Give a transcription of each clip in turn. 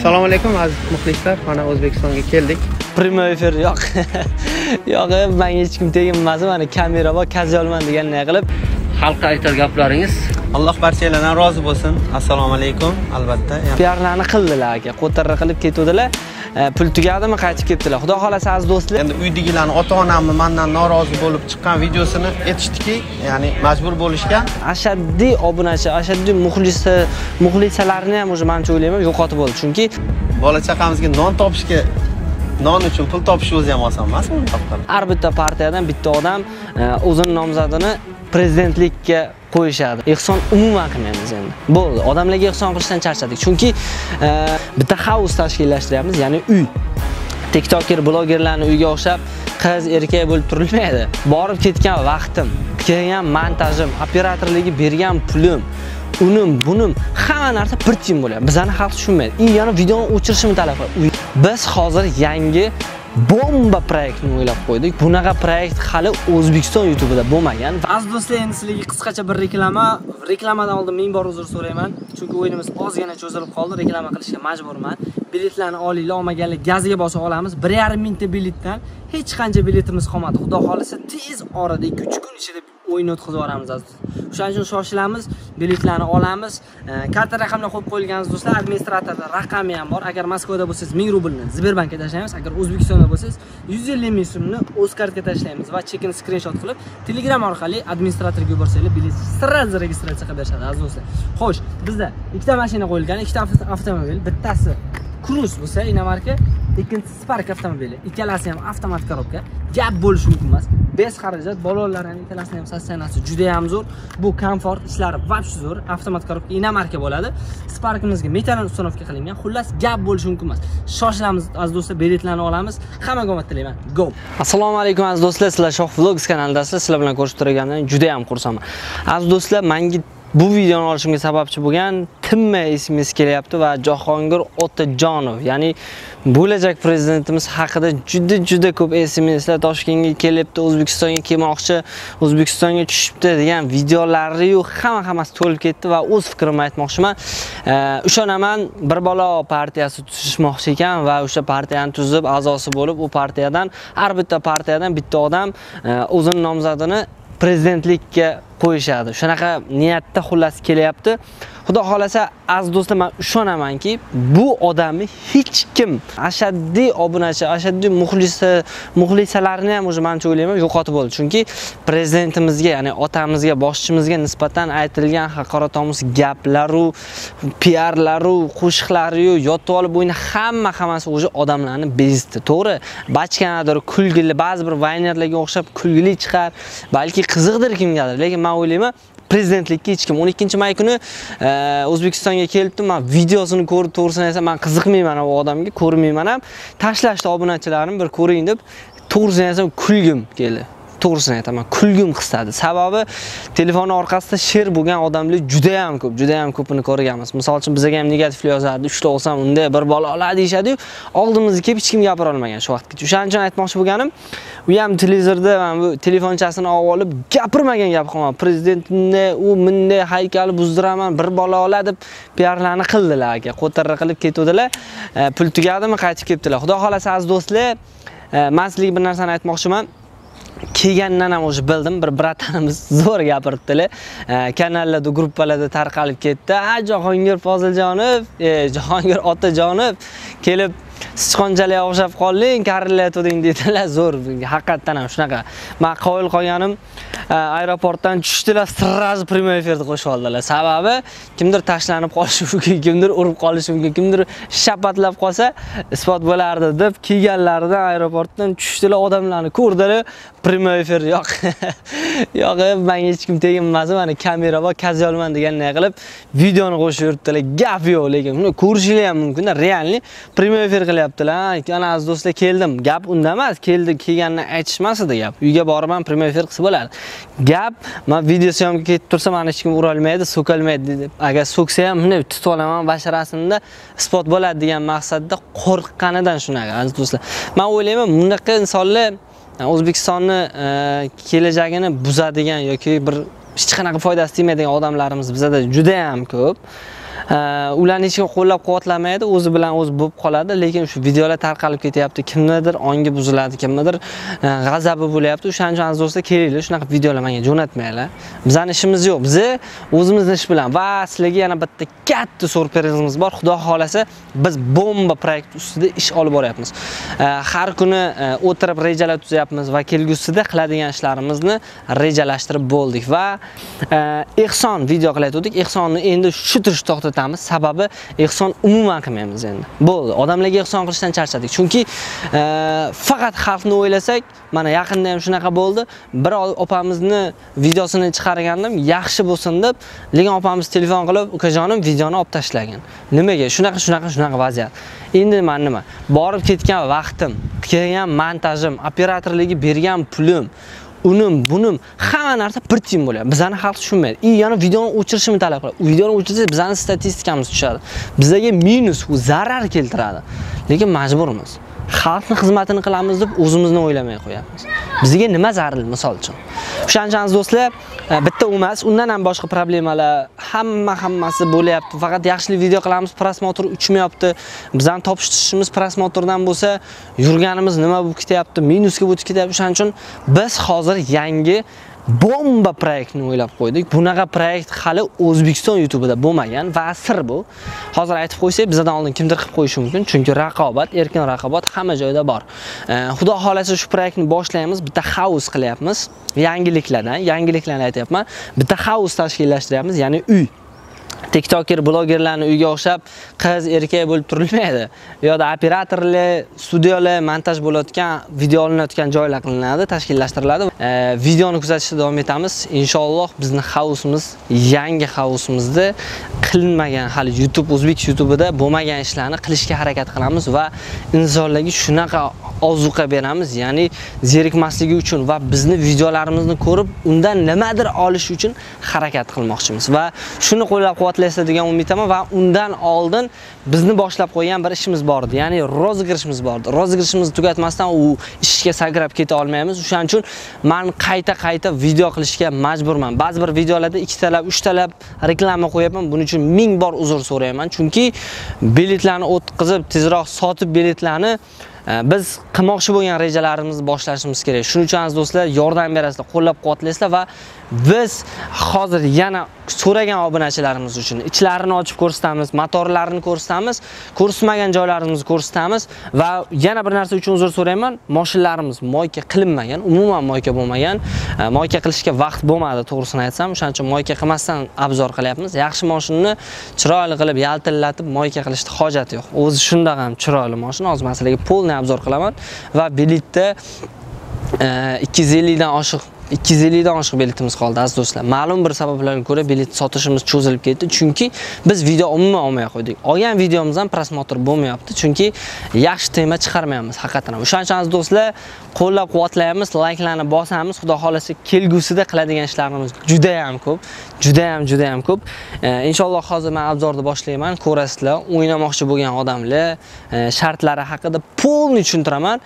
assalomu alaykum aziz muxlislar. Mana o'zbekistonga keldik. Prima efir yo'q. Yo'q menga hech kim teginmasin mana kamera bor kazyolman deganday qilib. Xalqqa aytar gaplaringiz. Alloh barchalardan rozi bo'lsin. Assalomu alaykum. Albatta piarlarni qildilar aka. Qo'tirra qilib ketuvdilar. E, pul tugadimi? Qaytib kelibdilar xudo xohlasa aziz do'stlar. Endi uydagilarni ota onamni mandan norozi bo'lib chiqqan videosini aytishdiki ya'ni majbur bo'lishgan ashaddiy obunachi ashaddiy muxlisi muxlisalarni ham уже manimcha o'ylayman yo'qotib bo'ldi chunki bola chaqamizga non topishga non uchun pul topish o'zi ham oson emas har bitta partiyadan bitta odam e, o'zini nomzodini prezidentlikka qo'yishadi. Ehson umuman qilmaymiz endi. Bo'ldi. Odamlarga ehson qilishdan charchadik. Chunki e, bitta house tashkillashtiryapmiz ya'ni uy. Tiktoker blogerlarni uyiga o'xshab qiz erkak bo'lib turilmaydi. Borib ketgan vaqtim kelgan montajim operatorligi bergan pulim unim bunim hamma narsa bir tiyin bo'lyapti bizani xalq tushunmaydi. И yana videoni o'chirishimni talab qiladi. Biz hozir yangi bomba proyektni o'ylab qo'ydik. Bunaqa proyekt hali o'zbekiston youtubida bo'lmagan. Aziz do'stlar endi sizlarga qisqacha bir reklama reklamadan oldin ming bor uzr so'rayman. Chunki o'yinimiz ozgina cho'zilib qoldi reklama qilishga majburman. Biletlarni olinglar olmaganlar gaziga bosib olamiz. Bir yarim mingta biletdan hech qancha biletimiz qolmadi. Xudo xohlasa tez orada ikki uch kun ichida o'yinni o'tkazib yuboramiz aziz. O'shaning uchun shoshilamiz biletlarni olamiz. E, karta raqamini qo'yib qo'yilganmiz do'stlar. Administratorda raqami ham bor. Agar moskvada bo'lsangiz ming rublni sberbankka tashlaymiz. Agar o'zbekistonda bo'lsangiz yuz ellik ming so'mni o'z tashlaymiz va chekini skrinshot qilib telegram orqali administratorga yuborsanglar bilet сразу registratsiya qilib berishadi aziz do'stlar. Xo'sh bizda ikkita mashina qo'yilgan ikkita avtomobil bittasi kruz bo'lsa inomarka ikkinchisi spark avtomobili ikkalasi ham avtomat korobka. Gap bo'lishi mumkin emas. Bez xarajat bolalarning ikkalasini ham sostenasi juda ham zo'r. Bu komfort ishlari вообще zo'r. Avtomat korobka inomarka bo'ladi. Sparkimizga metanol установка qilingan xullas gap bo'lishi mumkin emas. Shoshilamiz aziz do'stlar biletlarni olamiz. Hammaga omad tilayman. Go! Assalomu alaykum aziz do'stlar. Sizlar shoh vlogs kanalidasiz sizlar bilan ko'rishib turganimdan juda ham xursandman. Aziz do'stlar manga bu videoni olishimga sababchi bo'lgan tinmay sms kelyapti va jahongir otajonov ya'ni bo'lajak prezidentimiz haqida juda juda ko'p smslar toshkentga kelyapti o'zbekistonga kelmoqchi o'zbekistonga tushibdi degan videolariyu hamma hammasi to'lib ketdi va o'z fikrimni aytmoqchiman. Ishonaman bir balo partiyasi tuzishmoqchi ekan va o'sha partiyani tuzib a'zosi bo'lib u partiyadan har bitta partiyadan bitta odam e, o'zini nomzodini prezidentlikka qo'yishadi. Shunaqa niyatda xullas kelyapti. Xudo xohlasa aziz do'stlar man ishonamanki bu odamni hech kim ashaddiy obunachi ashaddiy muxlisi muxlisalarini ham уже manimcha o'ylayman yo'qotib bo'ldi chunki prezidentimizga ya'ni otamizga boshchimizga nisbatan aytilgan haqoratomuz gaplaru piarlaru qo'shiqlariyu yotib olib o'yini hamma hammasi уже odamlarni bezitdi to'g'ri bachkanadir kulgili ba'zi bir vaynerlarga o'xshab kulgili chiqar balki qiziqdir kimgadir lekin man o'ylayman prezidentlikka hech kim 12 may kuni e, o'zbekistonga kelibdi. Man videosini ko'rib to'g'risini aytsam man qiziqmayman u odamga ko'rmayman ham. Tashlashdi obunachilarim bir ko'ring deb. To'g'risini aytsam kulgim keldi. To'g'risini aytaman kulgim qistadi sababi telefon orqasida sher bo'lgan odamlar juda ham ko'p juda ham ko'pini ko'rganmiz. Misol uchun bizga ham negativ yozardi uchta olsam unday bir bola oladi deyishadiyu oldimizga kelib hech kim gapira olmagan shu vaqtgacha. O'shaning uchun aytmoqchi bo'lganim u ham televizorda mana bu telefonchasini olib olib gapirmagan gap qilmadi prezident bunday u bunday haykal buzdiraman bir bola oladi deb piarlarni qildilar aka qo'tirra qilib ketuvdilar. E, pul tugadimi qaytib kelibdilar. Xudo xohlasa aziz do'stlar e, man sizlarga bir narsani aytmoqchiman. Kelgandan ham o'sha bildim. Bir bratanimiz zo'r gapiribdilar kanallarda gruppalarda tarqalib ketdi. A jahongir foziljonov e, jahongir otajonov kelib sichqonchalar o'xshab qolding karillayotganding dedilar zo'r haqiqatdan ham shunaqa. Man qoyil qolganim e, aeroportdan tushdilar сразу прямой efirni qo'shib oldilar. Sababi kimdir tashlanib qolishi mumkin kimdir urib qolishi mumkin kimdir shapatlab qolsa isbot bo'lardi deb kelganlaridan aeroportdan tushdilar odamlarni ko'rdilar прямой efir yo'q. Yo'q menga hech kim teginmasin mana kamera bor kazyolman deganday qilib videoni qo'shib yuribdilar. Gap yo'q lekin ko'rishinglar ham mumkinda realniy прямой efir qilyaptilar ana aziz do'stlar keldim. Gap unda emas keldi kelganini aytishmas edi gap. Uyga borib ham prямой efir qilsa bo'ladi. Gap man video syomka ketib tursa mani hech kim urolmaydi so'kolmaydi deb. Agar so'ksa ham bunday tutib olaman basharasimda isbot bo'ladi degan maqsadda qo'rqqanidan shunaqa aziz do'stlar. Man o'ylayman bunaqa insonlar e, o'zbekistonni e, kelajagini buzadigan yoki bir hech qanaqa foydasi tegmaydigan odamlarimiz bizada juda ham ko'p. Ularni hech kim qo'llab-quvvatlamaydi, o'zi bilan o'zi bo'lib qoladi, lekin shu videolar tarqalib ketyapti. Kimnidir ongi buziladi, kimnidir e, g'azabi bo'lyapti. O'shaning uchun aziz do'stlar, kelinglar, shunaqa videolar menga jo'natmanglar. Bizning ishimiz yo'q. Biz o'zimizning ish bilan va sizlarga yana bitta katta surprizimiz bor. Xudo xohlasa biz bomba proyekt ustida ish olib boryapmiz. E, har kuni e, o'tirib rejalar tuzyapmiz va kelgusida qiladigan ishlarimizni rejalashtirib bo'ldik va ehson video qilayotgandik. Ehsonni endi shu turish to'xtatamiz. Sababi ehson umuman qilmaymiz endi. Bo'ldi. Odamlarga ehson qilishdan charchadik. Chunki e, faqat xalqni o'ylasak, mana yaqinda ham shunaqa bo'ldi. Bir opamizni videosini chiqargandim, yaxshi bo'lsin deb, lekin opamiz telefon qilib, "Ukajonim, videoni olib tashlagan." Nimaga? Shunaqa, shunaqa, shunaqa vaziyat. Endi men nima? Borib ketgan vaqtim, kelgan montajim, operatorligi bergan pulim, unim, bunim hamma narsa bir tiyin bo'lyapti. Bizani xalq tushunmaydi. И yana videoni o'chirishimni talab qiladi. Videoni o'chirsak bizani statistikamiz tushadi. bizaga minus, u zarar keltiradi. Lekin majburmiz. Xalqni xizmatini qilamiz deb o'zimizni o'ylamay qo'yamiz Bizga nima zaril misol uchun? O'shaning uchun do'stlar, e, bitta emas, undan ham boshqa problemalar hamma hammasi bo'lyapti. Faqat yaxshi video qilamiz, prosmotr uchmayapti. Bizani topishtirishimiz prosmotrdan bo'lsa, yurganimiz nima bo'lib ketyapti, minusga o'tib ketyapti. O'shaning uchun biz hozir yangi bomba proyektni o'ylab qo'ydik. Bunaqa proyekt hali O'zbekiston youtubida bo'lmagan va sir bu. Hozir aytib qo'ysak, bizadan oldin kimdir qilib qo'yishi mumkin, chunki raqobat, erkin raqobat hamma joyda bor. Xudo xohlasa shu proyektni boshlaymiz, bitta haus qilyapmiz. Yangiliklardan, yangiliklarni aytyapman. Bitta haus tashkillashtiryapmiz, ya'ni uy. Tiktoker blogerlarni uyga o'xshab qiz erkak bo'lib turilmaydi. Yoda operatorlar studiyalar montaj bo'layotgan video olinayotgan joylar qilinadi tashkillashtiriladi. E, videoni kuzatishda davom etamiz. Inshaalloh bizni hausimiz yangi hausimizda qilinmagan hali youtube o'zbek youtubeida bo'lmagan ishlarni qilishga harakat qilamiz va insonlarga shunaqa ozuqa beramiz. Ya'ni zerikmasligi uchun va bizni videolarimizni ko'rib undan nimadir olish uchun harakat qilmoqchimiz. Va shuni qo'llab quvvatlaysiz degan umiddaman va undan oldin bizni boshlab qo'ygan bir ishimiz bor edi ya'ni rozыгрышimiz bor edi rozыгрышimizni tugatmasdan u ishga sagrab keta olmaymiz. O'shaning uchun men qayta qayta video qilishga majburman. Ba'zi bir videolarda ikkitalab uchtalab reklama qo'yapman buning uchun ming bor uzr so'rayman. Chunki biletlarni o'tkazib tezroq sotib biletlarni Э, biz qilmoqchi bo'lgan rejalarimizni boshlashimiz kerak. Shuning uchun aziz do'stlar yordam berasizlar qo'llab quvvatlaysizlar va biz hozir yana so'ragan obunachilarimiz uchun ichlarini ochib ko'rsatamiz motorlarini ko'rsatamiz ko'rsatmagan joylarimizni ko'rsatamiz va yana bir narsa uchun uzr so'rayman. Moshinlarimiz moyka qilinmagan umuman moyka bo'lmagan. Э, moyka qilishga vaqt bo'lmadi to'g'risini aytsam. O'shaning uchun moyka qilmasdan abzor qilyapmiz. Yaxshi moshinani chiroyli qilib yaltillatib moyka qilishni hojati yo'q. O'zi shundoq ham chiroyli mashina hozir man sizlarga полный obzor qilaman va biletda e, 250 dan oshiq 250 dan oshiq biletimiz qoldi aziz do'stlar. Ma'lum bir sabablarga ko'ra bilet sotishimiz cho'zilib ketdi, chunki biz video umuman olmay qo'ydik. Olgan videomiz ham prosmotr bo'lmayapti, chunki yaxshi tema chiqarmayapmiz haqiqatan. O'shaning uchun aziz do'stlar, qo'llab-quvvatlaymiz, layklarni bosamiz. Xudo xohlasa kelgusida qiladigan ishlarimiz juda ham ko'p, juda ham juda ham ko'p. Inshaalloh hozir men obzorni boshlayman, ko'rasizlar. O'ynamoqchi bo'lgan odamlar e, shartlari haqida polni tushuntiraman.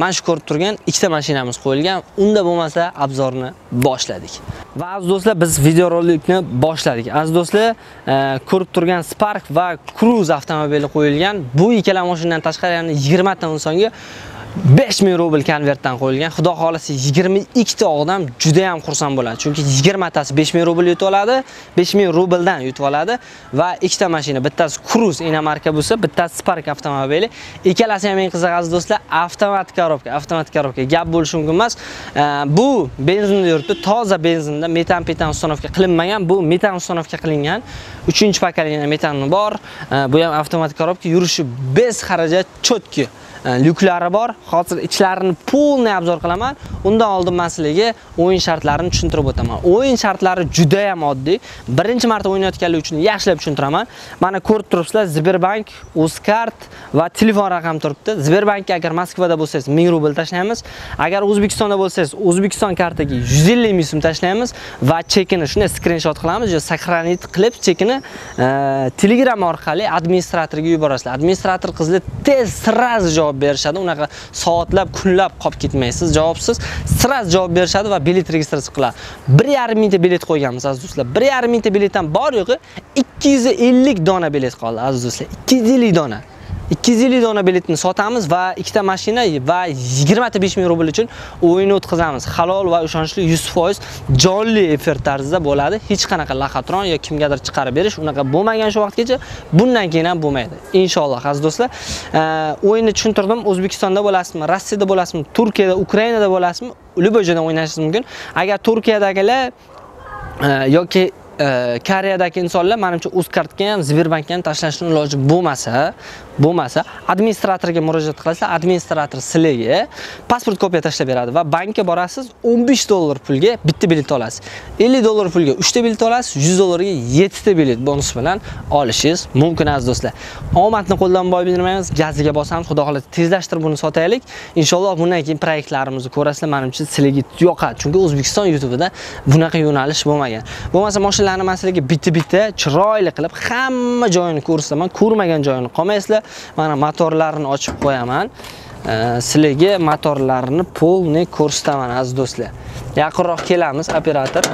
Mana shu ko'rib turgan ikkita mashinamiz qo'yilgan. Unda bo'lmasa obzorni boshladik. Va aziz do'stlar, biz videorolikni boshladik. Aziz do'stlar, e, ko'rib turgan Spark va Cruze avtomobili qo'yilgan. Bu ikkala mashinadan tashqari yana 20 ta insonga 5000 rubl konvertdan qo'yilgan. Xudo xolisi 22 ta odam juda ham xursand bo'ladi. Chunki 20 tasi 5000 rubl yutib oladi, 5000 rubldan yutib oladi va ikkita mashina, bittasi Cruz inomarka bo'lsa, bittasi Spark avtomobili. Ikkalasi ham eng qiziq aziz do'stlar, avtomatik korobka, avtomatik korobka. Gap bo'lishi mumkin emas. Bu benzinda yuribdi, toza benzinda metan petan ustanovka qilinmagan, bu metan ustanovka qilingan. 3-pokoleniya metani bor. Bu ham avtomatik korobka, yurishi bez xarajat chotki. Lyuklari bor. Hozir ichlarini полный обзор qilaman. Undan oldin men sizlarga o'yin shartlarini tushuntirib o'taman. O'yin shartlari juda ham oddiy. Birinchi marta o'ynayotganlar uchun yaxshilab tushuntiraman. Mana ko'rib turibsizlar, Sberbank, Uzkart va telefon raqam turibdi. Sberbankga agar Moskvada bo'lsangiz 1000 rubl tashlaymiz. Agar O'zbekistonda bo'lsangiz, O'zbekiston kartaga 150 ming so'm tashlaymiz va chekini shunday skrinshot qilamiz, yo сохранить qilib chekini e, Telegram orqali administratorga yuborasizlar. Administrator qizlar tez sraz javob berishadi. Unaqa soatlab, kunlab qolib ketmaysiz, javobsiz. Sraz javob berishadi va bilet registratsiya qiladi. 1.5 mingta bilet qo'yganmiz aziz do'stlar. 1.5 mingta biletdan bor yo'g'i 250 dona bilet qoldi aziz do'stlar 250 dona 250 dona biletni sotamiz va ikkita mashina va 20 ta 5000 rubl uchun o'yin o'tkazamiz. Halol va ishonchli 100% jonli efir tarzida bo'ladi. Hech qanaqa lahatron yo kimgadir chiqarib berish unaqa bo'lmagan shu vaqtgacha, bundan keyin ham bo'lmaydi. Inshaalloh aziz do'stlar. O'yinni tushuntirdim. O'zbekistonda bo'lasizmi, Rossiyada bo'lasizmi, Turkiyada, Ukrainada bo'lasizmi, любой joydan o'ynashingiz mumkin. Agar Turkiyadagilar e, yoki e, Koreyadagi insonlar menimcha Uzkartga ham, Sberbankka ham tashlashni iloji bo'lmasa, bo'lmasa administratorga murojaat qilsa administrator sizlarga pasport kopiya tashlab beradi va bankka borasiz, 15 dollar pulga bitta bilet olasiz. 50 dollar pulga 3 ta bilet olasiz, 100 dollarga 7 ta bilet bonus bilan olishingiz mumkin aziz do'stlar. Omadni qo'ldan boy bermaymiz, gaziga bosamiz, xudo xohlasa tezlashtirib buni sotaylik. Inshaalloh bundan keyin proyektlarimizni ko'rasizlar, menimcha sizlarga yoqadi. Chunki O'zbekiston YouTube'ida bunaqa yo'nalish bo'lmagan. Bo'lmasa mashinalarni man sizlarga bitta-bitta chiroyli qilib hamma joyini ko'rsataman. Ko'rmagan joyini qolmaysizlar. Mana motorlarini ochib qo'yaman. Sizlarga motorlarini полный ko'rsataman aziz do'stlar. Yaqinroq kelamiz operator.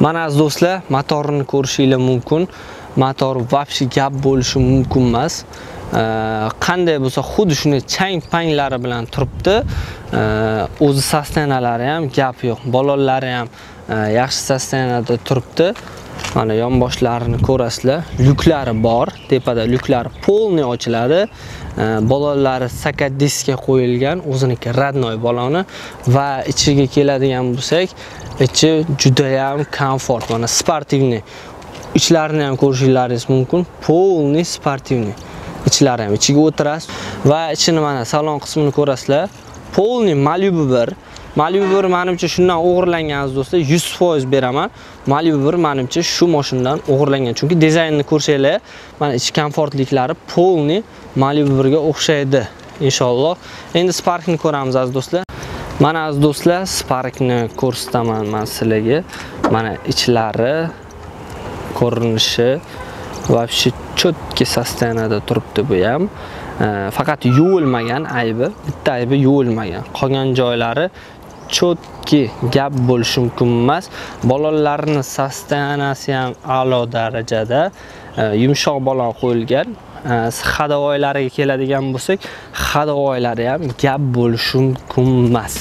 Mana aziz do'stlar, motorini ko'rishingiz mumkin. Motor вообще gap bo'lishi mumkin emas. qanday bo'lsa xuddi shunday chang panglari bilan turibdi o'zi sostenalari ham gap yo'q balonlari ham yaxshi sostenada turibdi mana yonboshlarini ko'rasizlar lyuklari bor tepada lyuklari полный ochiladi. Balonlari sakat diskga qo'yilgan o'ziniki родной baloni va ichiga keladigan bo'lsak ichi juda ham komfort mana sportivniy ichlarini ham ko'rishingiz mumkin полный sportivniy ichlari ham ichiga o'tirasiz va ichini mana salon qismini ko'rasizlar полный Malibu 1 Malibu 1 menimcha shundan o'g'irlangan aziz do'stlar 100% beraman. Malibu 1 menimcha shu mashinadan o'g'irlangan. Chunki dizaynini ko'rsanglar, mana ichi komfortliklari polni Malibu 1 ga o'xshaydi. Inshaalloh. Endi Sparkni ko'ramiz aziz do'stlar. Mana aziz do'stlar, Sparkni ko'rsataman men sizlarga. Mana ichlari, ko'rinishi вообще четкий sostenada turibdi bu ham. Э, faqat yuvilmagan aybi, bitta aybi yuvilmagan. Qolgan joylari chotki gap bo'lishi mumkin emas. bolalarni sostanasi ham a'lo darajada e, yumshoq balon qo'yilgan. E, Hadavoylariga keladigan bo'lsak, hadavoylari ham gap bo'lishi mumkin emas.